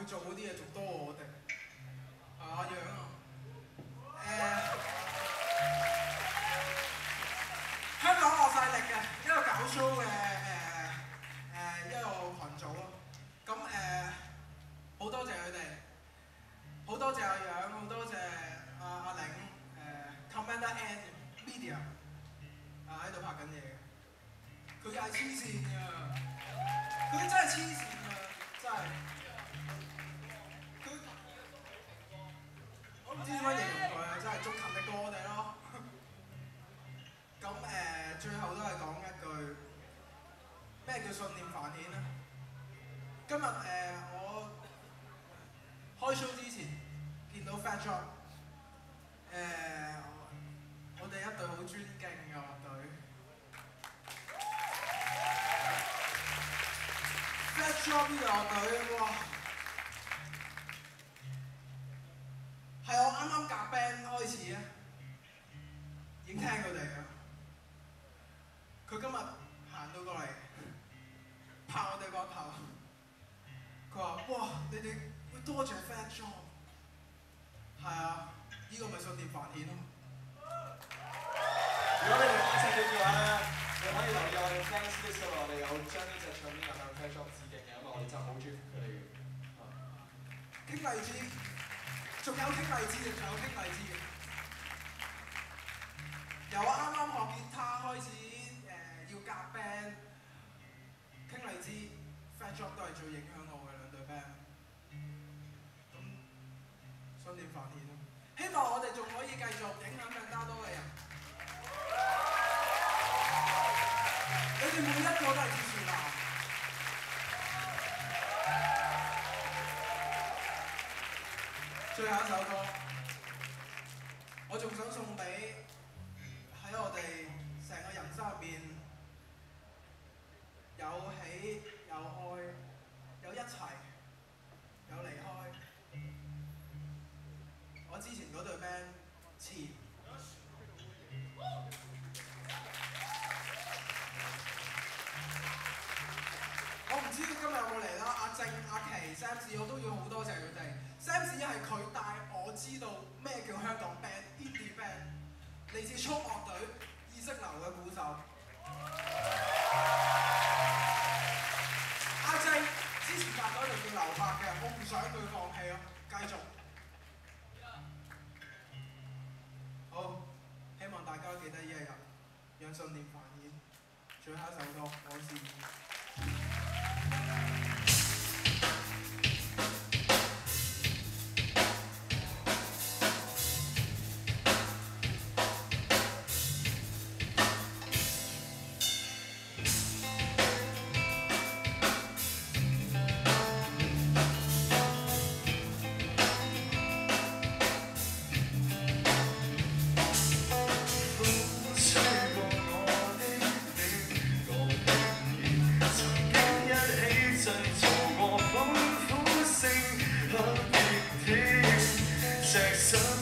佢做嗰啲嘢做多我哋。啊，阿楊啊，誒，香港落晒力嘅一個搞 show 嘅誒誒一個群組咯。咁誒好多謝佢哋，好多謝阿楊，好多謝阿阿玲誒 Commander and Media 啊喺度拍緊嘢嘅，佢係黐線嘅，咩叫信念繁衍咧？今日誒、我開 show 之前見到 Fat Job，誒、我哋一隊好尊敬嘅樂隊。Fat Job 呢個樂隊，哇！係我啱啱夾 band 開始啊，已經聽佢哋啊。佢今日多謝 Fat Job。係啊，呢、個咪信念繁衍咯。如果你哋關心佢嘅話咧，你可以留意我哋 fans list 度，我哋有將呢隻唱片有向 Fat Job 致敬嘅，因為我哋真係好中意佢哋嘅。傾荔枝，仲有傾荔枝嘅，仲有傾荔枝嘅。由我啱啱學吉他開始，誒、要夾 band，傾荔枝，Fat Job 都係最影響希望我哋仲可以繼續影響更加多嘅人。你哋每一個都係支持我。最後一首歌，我仲想送俾喺我哋嗰隊 band 前。我唔知今日有冇嚟啦，阿正、阿奇、Sam 子我都要好多謝佢哋。Sam 子係佢帶我知道咩叫香港 band、indie band，嚟自衝樂隊意識流嘅鼓手。讓信念繁衍。最後一首歌，我是。隻身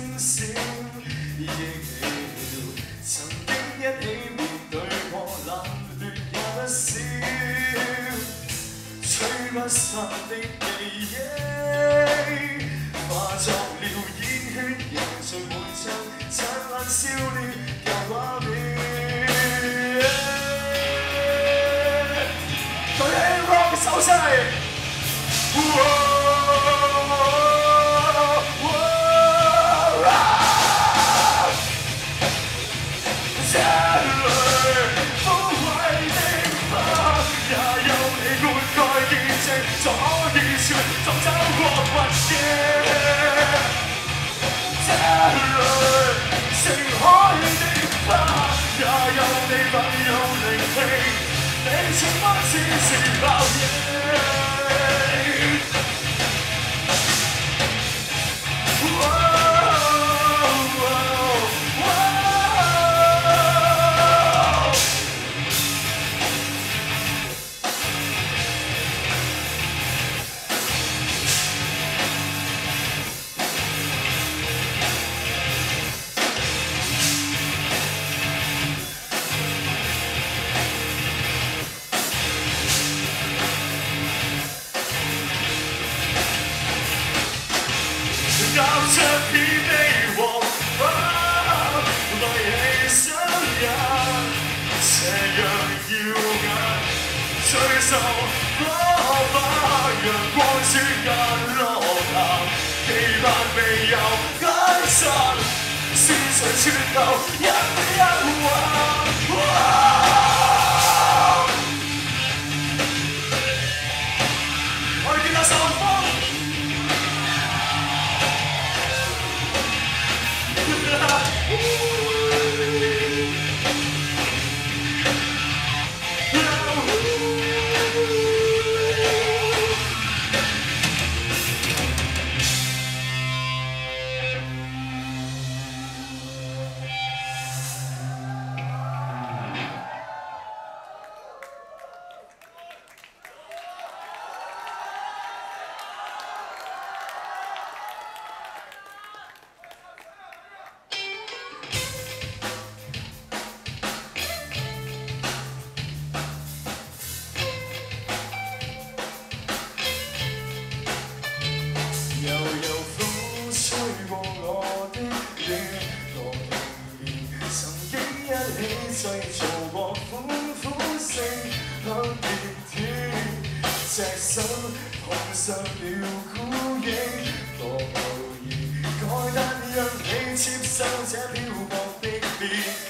顆星星，憶起了曾经一起面对过冷冽也不少，吹不散的记忆，化作了烟圈，凝聚每張燦爛笑臉舊畫面。舉起 rock 嘅手勢。Don't Oh，把阳光输眼落下，期盼未有解。散是谁穿透一点一隅？上了孤影，多故而改？但让你接受这漂泊的别。